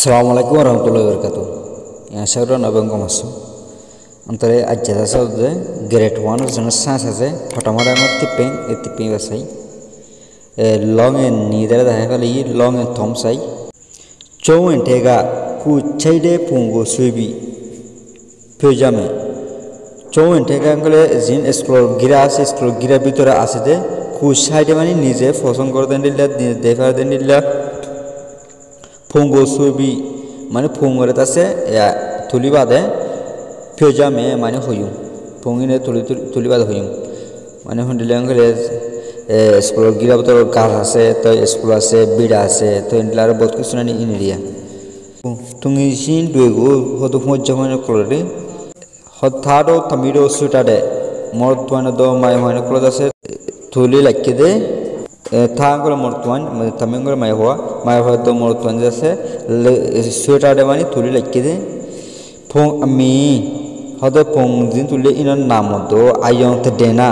Wabarakatuh. Yang saya nabeng komasu. Antara aja dasa udah grade one jenis science aja. Pertama ada ngot tipping, e tipping basai. Long and neither the heavy kali long and thom sai. Chow and tega ku chaide pungo suibi. Pujame. Chow and tega angale zin explore gira ase explore gira ভিতরে আছে যে কু সাইডে মানে নিজে পছন্দ করে দেন দিল্লা দেখার দেন দিল্লা 봉고 수업이 많이 봉을 했다세 야 둘리바데 표자매 많이 허용 봉인에 둘리 둘리바데 허용 많이 흔들려 에 스플로 기라부터 가라세 또 스플로 아세 비라세 또 인라로 보트 그스나니 인리아 통이 신 두고 호도 호 자만의 콜레 호타도 타미도 수타데 মর্তমানে দ মাই মানে কলেজ আছে থলি লাগিয়ে দে মাই হওয়া মাই হওয়া তো মরতুয়ান যাচ্ছে সোয়েটারে মানে তুলি লাক্কে দে। ফোং, আমি হদে ফোং দিন তুলে ইনার নাম তো, আয়ং তে ডেনা।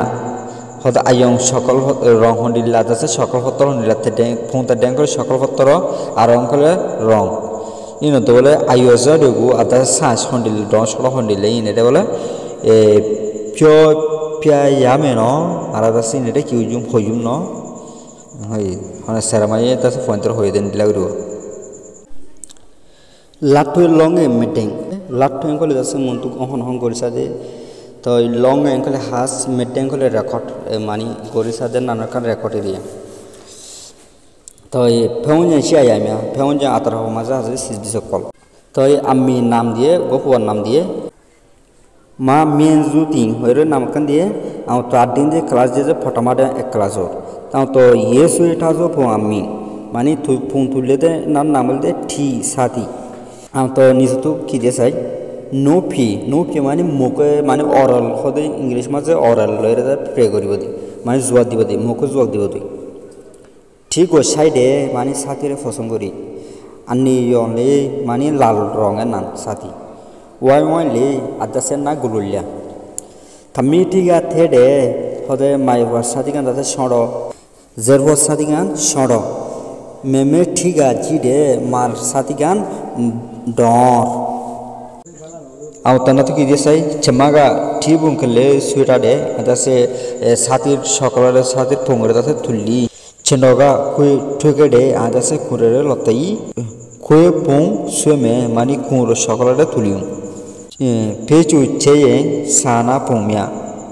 হদে আয়ং সকল রং হন্ডিল্লা আছে, সকল ফতর হন্ডিল্লা তে ডেং, ফোং তে ডেং করে সকল ফতর আর অঙ্কলে রং। ইনো তো বলে আইওজ দেগু আতা সাঁস হন্ডিল রং সকল হন্ডিলে ইনে বলে, এ পিও পিয়া ইয়ামে ন আর আতা সিনে কিউজুম, হইজুম ন। হয় মানে সেরামাই তাছে ফোনতর হয়ে দেন দিলাগরু লাটু লং এ মিটিং লাটু এঙ্কলে দাসে মন্তুক অহন হন করিসা দে তো লং এঙ্কলে হাস মিটিং কলে রেকর্ড মানি করিসা দে নানাকান রেকর্ড এরিয়া তো ফেউন সিয়া ইয়ামিয়া ফেউন যে আতর হওয়া মাজা আছে সিস বিশ কল তো আমি নাম দিয়ে গপুয়ার নাম দিয়ে মা মেন জু তিন হইরে নামকান দিয়ে আও তো আট দিন দিয়ে ক্লাস দিয়ে ফটামাটে এক ক্লাস হোক তাও তো ইয়ে ঠাজো ফো আমি মানে ফুং তুললে দে নাম নাম বলতে ঠি সাথী আম তো নিজে তো কি দিয়ে চাই নো ফি নো ফি মানে মোকে মানে অরাল সদায় ইংলিশ মাঝে অরাল লইরে প্রে করিব দি মানে জোয়াক দিব দি মোকে জোয়াক দিব দি ঠিক ও সাইডে মানে সাথীরে পছন্দ করি আনি অনলি মানে লাল রঙের নাম সাথী ওয়াই ওয়াইলি আদাসে না গুলুলিয়া থামি ঠিকা থেডে হদে মাই হওয়ার সাথী গান তাতে সড় জের হওয়ার সাথী গান সড় মেমে ঠিকা জিডে মার সাথী গান ডর আও তানা তো কি দিয়ে চাই চেমাগা ঠি বুংখলে সুইটাডে তাসে সাথীর সকলের সাথীর ফোংরে তাতে তুললি চেনগা খুই ঠুকেডে আদাসে খুঁড়ে লতাই খুয়ে পুং সুমে মানি খুঁড়ো সকলের তুলিও পেচু চেয়ে সানা পুংমিয়া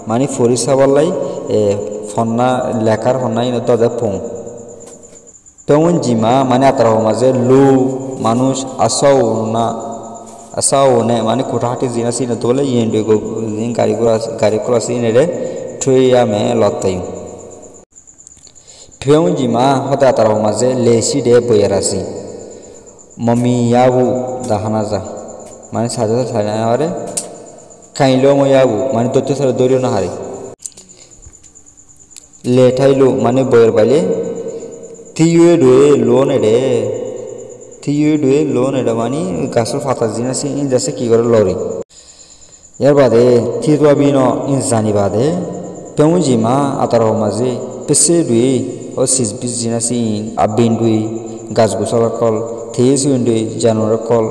মানে ফরিসাবাল্লাই ফন্না লেখার ফন্নাই তদে পুং তেমন জিমা মানে আতার মাঝে লু মানুষ আসাও না আসাও নে মানে কোঠাহাটি জিনা সিনে তোলে ইয়েন গাড়ি গাড়ি করা সিনে রে ঠুইয়া মে লতাই ফেউ জিমা হতে আতার মাঝে লেসি ডে বইয়ার আসি মমি ইয়াবু দাহানা যা মানে সাজা সাজা হারে কাইলো ময়াবু মানে দত্ত সারে দৌড়িও না হারে লেঠাইলো মানে বইয়ের বাইলে থিয়ে ডুয়ে লোন এডে থিয়ে ডুয়ে লোন এডে মানে গাছের ফাতা জিনিস ইন যাচ্ছে কি করে লরি ইয়ার বাদে থিতুয়া বিন ইন জানি বাদে পেউ জিমা আতার মাঝে পেসে ডুয়ে ও সিজ বিজ জিনিস ইন আবিন ডুই গাছ গোসলা কল থেয়ে সুইন ডুই জানোয়ার কল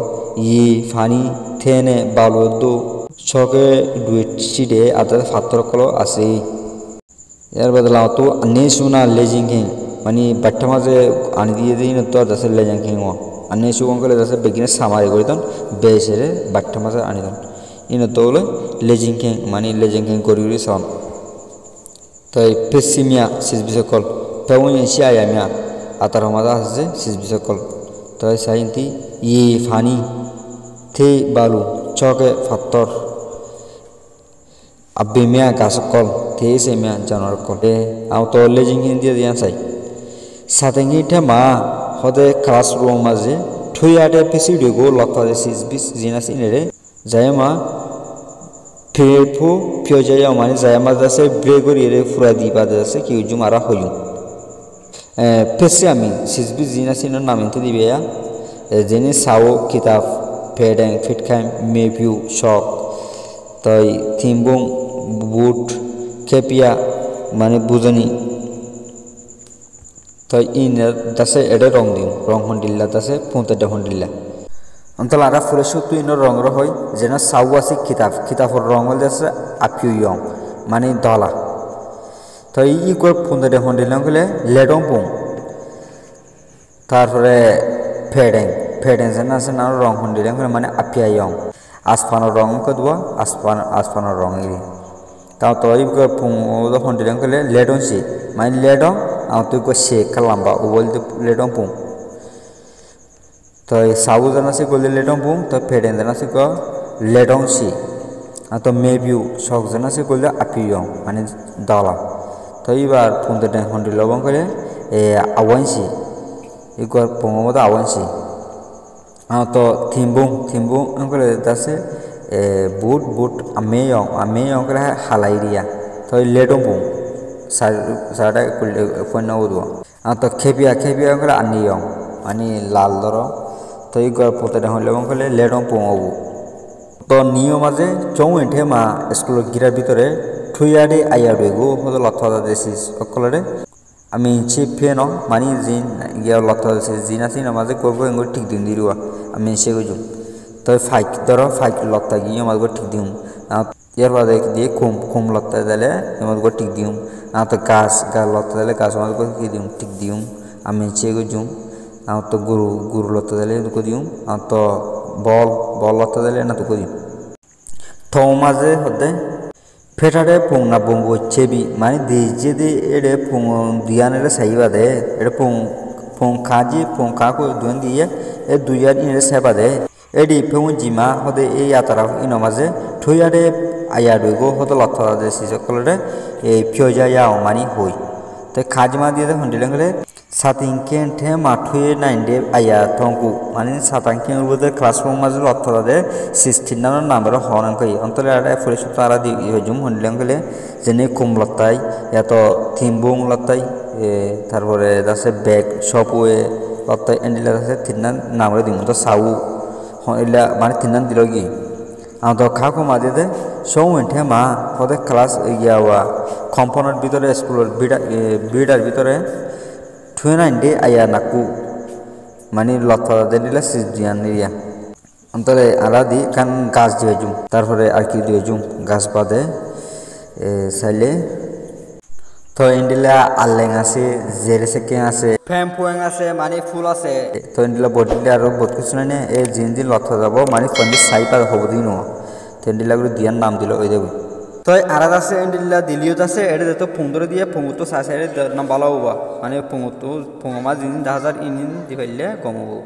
ই ফানি থেনে বালু দো ছকে ডুয়ে চিডে আদার ফাতর কল আছে ইয়ার বদলাও তো আনে শুনা লেজিং কিং মানে বাট্টা মাঝে আনি দিয়ে দিই তো দাসের লেজিং কিং ও আনে সুগম কলে দাসের বেগিনে সামারি করে দন বেসেরে বাট্টা মাঝে আনি দন। ইন তো হলো লেজিং কিং মানে লেজিং কিং করি সাম তো পেসিমিয়া সিজ বিসকল পেউন এসিয়া ইয়ামিয়া আতার মাদা আছে সিজ বিসকল তো সাইন্তি ই ফানি থে বালু, চকে ফাত্তর। আব্বে মিয়া গাছ কল থে সে মিয়া জানোয়ার কল। আও তো লেজিং হিন্দি দিয়া চাই। সাতেঙ্গি ঠেমা হদে ক্লাসরুম মাঝে ঠুইয়াটে পিসি ডিগো লক্ষ্য সিস বিস জিনা সিনেরে যায় মা ফেফু ফিও যায় মানে যায় মা যাচ্ছে ব্রেগরি রে ফুরা দি পা যাচ্ছে কি উজু মারা হইম পেসে আমি সিস বিস জিনা সিনের নাম ইনতে দিবে যেনে সাও কিতাব ফেডেং ফিটখাইম মেভিউ শক। তাই থিম্বুং, বুট, খেপিয়া মানে বুজনি তাই ইন দাসে এডে রং দিম রং হন্ডিল্লা দাসে ফুঁতে হন্ডিল্লা অন্তল আরা ফুলে সুতু ইন রং হয় যেন সাউ আছে কিতাব কিতাবর রং হলে আছে আপিউ ইয়ং মানে দলা। তো ই করে ফুন্দে হন্ডিলাম গেলে লেডং পুং। তারপরে ফেডেং। ফেডেন রং হন মানে আপিয়ায়ং ইয়ং রং কদব আসফান আসফানোর রং ইরি তাও তো পুঁদ কলে লেডং সি মানে লেডং আও সে কালাম্বা ও বলতে লেডং পু তো সাউথ জানাসি গলে লেডং পু তো ফেডেন্স জানাসি ক লেডং সি আর তো সক শখ জানাসি গলে আপিয়ং মানে দালা তো এইবার পুঁতে হন্ডি লবং করে এ আওয়ানসি এগুলো পঙ্গমতো আওয়ানসি तो थिम्बुंग थिम्बुंग अंकल दसे बूट बूट अमेयोंग अमेयोंग रहा हलाइरिया तो लेडोंबुंग साडा फोन उदो तो खेपिया खेपिया अंकल अनियोंग अनि लाल दर तो ये गल पोते हले अंकल लेडोंबुंग अबु तो नियो माजे चौ एठे मा स्कूल गिरा भितरे थुयाडे आया बेगो हदो लथदा देसिस अकलरे আমি চিফেন মানি জিন, গিয়া লতা আছে জিন আছে না মাঝে করব এগুলো ঠিক দিন দিরুয়া আমি সে গুজুম তো ফাইক, ধর ফাইক লতা গিয়ে আমার ঠিক দিম। ইয়ার বাদে দিয়ে কুম কুম লতা দিলে আমার ঠিক দিম। না, তো গাছ গাছ লতা দিলে গাছ আমার ঠিক দিম ঠিক দিম। আমি সে গুজুম না, তো গরু গরু লতা দিলে তোকে দিম। না, তো বল বল লতা দিলে না তো দিম। থৌ মাঝে হতে পুং না বঙ্গু চেবি মানে পুং দিয়ানের সাইবা দে। এড়ে পুং পুং খাজি, পুং কাকু দুন দিয়ে এ দুইয়ার ইনে সেবা দে। এডি পুং জিমা হদে এই আতারা ইনো মাঝে ঠুইয়ারে আয়া ডুইগো হতে লত দে সিসকলরে এই ফিওজা ইয়াও মানি হই। তো খাজমা দিয়ে হন্ডিলেঙ্গলে। Satingken the mathuye nainde aya thongku mani satangken urbode classroom mazu othorade 16 number number হন কই অন্তরে আড়া ফরিস তারা দি হজুম হনলেঙ্গলে জেনে কুম লতাই এত থিমবুং লতাই তারপরে দাসে ব্যাগ সপওয়ে লতাই এন্ডিলা দাসে তিনান নামরে দিমু তো সাউ হইলা মানে তিনান দিলগি আম তো খাকো মাঝে দে সৌ এঠে মা হদে ক্লাস ইয়াওয়া কম্পোনেন্ট ভিতরে স্কুলের বিডার ভিতরে থুয়েনাইন্ডে আয়া নাকু মানে লথা দেনিলা সিজিয়ান নিরিয়া অন্তরে আলা দি কান গাছ দিয়ে জুম তারপরে আর কি দিয়ে জুম গাছ বাদে চাইলে তো ইন্ডিলা আল্লেং আছে জেরে সেকে আছে ফ্যাম ফুয়েং আছে মানে ফুল আছে তো ইন্ডিলা বডিলে আর বহুত কিছু নাই এই জিন দিন লথা যাব মানে পঞ্চাশ চাই পার হব দিন তো ইন্ডিলা করে দিয়ার নাম দিল ওই দেবো তো আরাত আছে এন্ডিল্লা দিলিওত আছে এটা তো পুঙ্গরে দিয়ে পুঙ্গুতো সাইড নাম ভালো বা মানে ফুঙুতো ফুঙমা জিনিস হাজার ইনিন দি পাইলে কমাবো